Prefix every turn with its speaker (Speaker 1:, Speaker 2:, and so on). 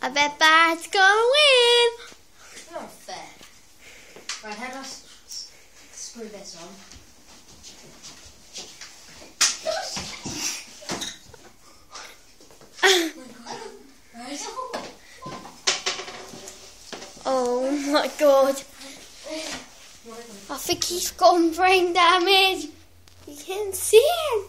Speaker 1: I bet Bad's gonna win.
Speaker 2: Not fair. Right, how do I s- s- screw this on?
Speaker 1: Oh my god. I think he's gone brain damage. You can see him.